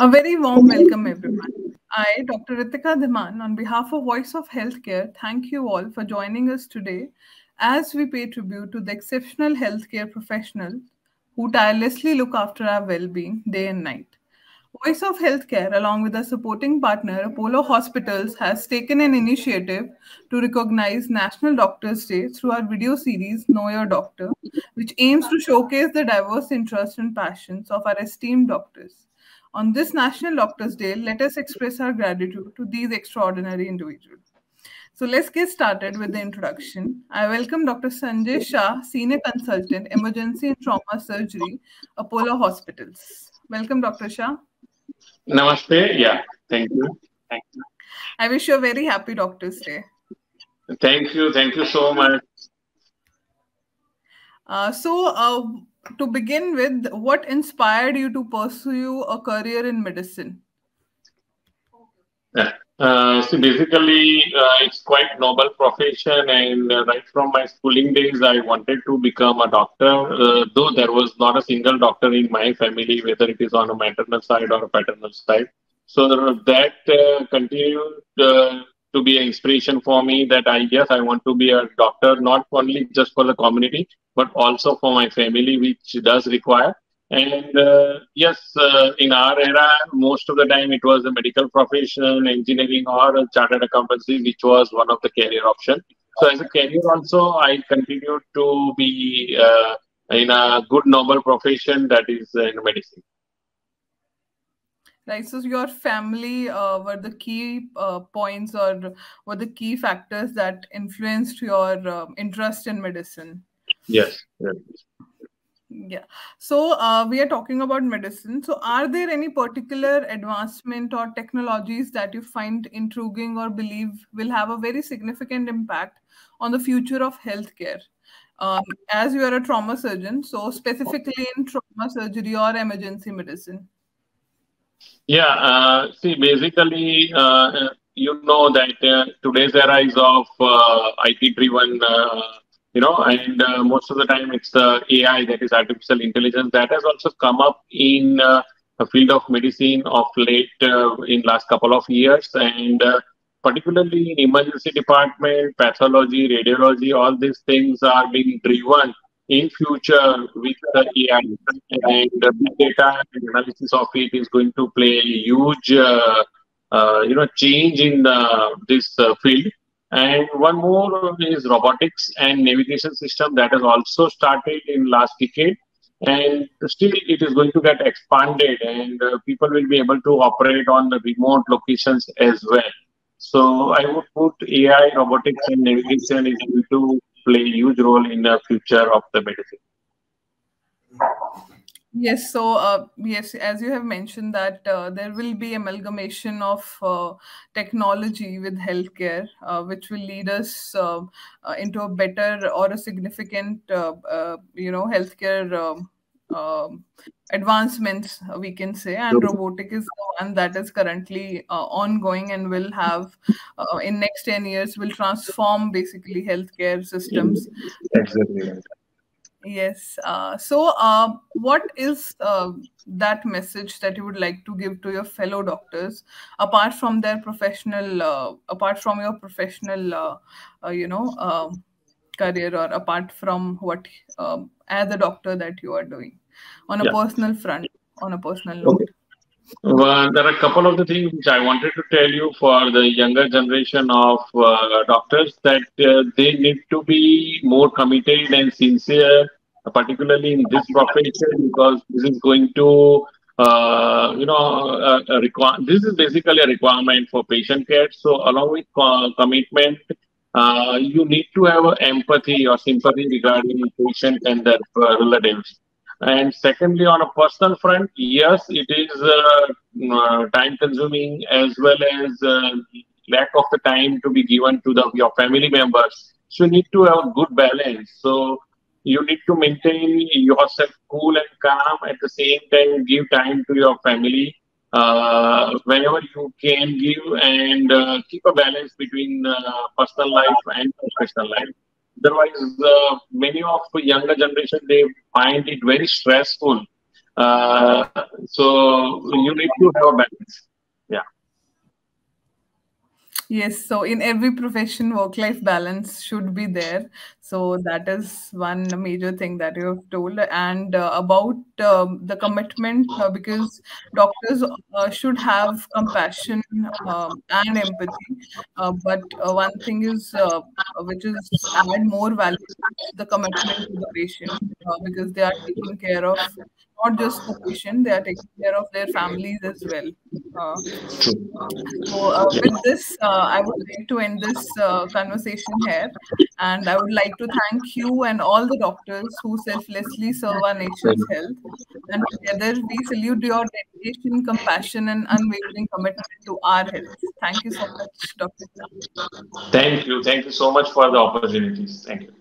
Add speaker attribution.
Speaker 1: A very warm welcome, everyone. I, Dr. Ritika Dhiman, on behalf of Voice of Healthcare, thank you all for joining us today as we pay tribute to the exceptional healthcare professionals who tirelessly look after our well being day and night. Voice of Healthcare, along with our supporting partner, Apollo Hospitals, has taken an initiative to recognize National Doctors Day through our video series, Know Your Doctor, which aims to showcase the diverse interests and passions of our esteemed doctors. On this National Doctors Day, let us express our gratitude to these extraordinary individuals. So let's get started with the introduction. I welcome Dr. Sanjay Shah, Senior Consultant, Emergency and Trauma Surgery, Apollo Hospitals. Welcome, Dr. Shah.
Speaker 2: Namaste. Yeah, thank you. Thank you.
Speaker 1: I wish you a very happy Doctor's Day.
Speaker 2: Thank you. Thank you so much.
Speaker 1: Uh, so, uh, to begin with, what inspired you to pursue a career in medicine?
Speaker 2: Yeah. Uh, so basically, uh, it's quite noble profession, and uh, right from my schooling days, I wanted to become a doctor. Uh, though there was not a single doctor in my family, whether it is on a maternal side or a paternal side. So that uh, continued uh, to be an inspiration for me. That I yes, I want to be a doctor, not only just for the community, but also for my family, which does require. And uh, yes, uh, in our era, most of the time it was a medical profession, engineering, or a chartered accountancy, which was one of the career option. So as a career, also I continued to be uh, in a good noble profession that is in medicine.
Speaker 1: Right. So your family uh, were the key uh, points or were the key factors that influenced your uh, interest in medicine.
Speaker 2: Yes. yes.
Speaker 1: Yeah. So uh, we are talking about medicine. So are there any particular advancement or technologies that you find intriguing or believe will have a very significant impact on the future of healthcare? Um, as you are a trauma surgeon, so specifically in trauma surgery or emergency medicine.
Speaker 2: Yeah. Uh, see, basically, uh, you know that uh, today's era is of uh, IT-driven you know and uh, most of the time it's the ai that is artificial intelligence that has also come up in uh, the field of medicine of late uh, in last couple of years and uh, particularly in emergency department pathology radiology all these things are being driven in future with the ai and uh, big data and analysis of it is going to play a huge uh, you know change in this field and one more is robotics and navigation system that has also started in last decade. And still it is going to get expanded and uh, people will be able to operate on the remote locations as well. So I would put AI, robotics and navigation is going to play a huge role in the future of the medicine.
Speaker 1: Yes, so uh, yes, as you have mentioned that uh, there will be amalgamation of uh, technology with healthcare, uh, which will lead us uh, uh, into a better or a significant, you know, healthcare um, advancements, we can say. And robotic is the one that is currently ongoing and will have in next ten years will transform basically healthcare systems.
Speaker 2: Exactly.
Speaker 1: Yes. Uh, so, uh, what is uh, that message that you would like to give to your fellow doctors, apart from their professional, uh, apart from your professional, uh, uh, you know, um, career, or apart from what um, as a doctor that you are doing on a yeah. personal front, on a personal note? Okay.
Speaker 2: Well, there are a couple of the things which I wanted to tell you for the younger generation of uh, doctors that uh, they need to be more committed and sincere, particularly in this profession, because this is going to, uh, you know, require. This is basically a requirement for patient care. So, along with commitment, uh, you need to have empathy or sympathy regarding patient and their relatives. And secondly, on a personal front, yes, it is uh, uh, time consuming as well as uh, lack of the time to be given to the, your family members. So you need to have a good balance. So you need to maintain yourself cool and calm at the same time, give time to your family uh, whenever you can give and uh, keep a balance between uh, personal life and professional life. Otherwise, uh, many of the younger generation they find it very stressful Uh, so you need to have a balance. Yeah.
Speaker 1: Yes, so in every profession, work life balance should be there. So that is one major thing that you have told. And uh, about um, the commitment, uh, because doctors uh, should have compassion um, and empathy. Uh, but uh, one thing is, uh, which is add more value, the commitment to the patient, because they are taking care of not just the patient, they are taking care of their families as well. Uh, so, uh, with this, uh, I would like to end this conversation here. And I would like to thank you and all the doctors who selflessly serve our nation's health. And together, we salute your dedication, compassion, and unwavering commitment to our health. Thank you so much, Dr.
Speaker 2: Thank you. Thank you so much for the opportunities. Thank you.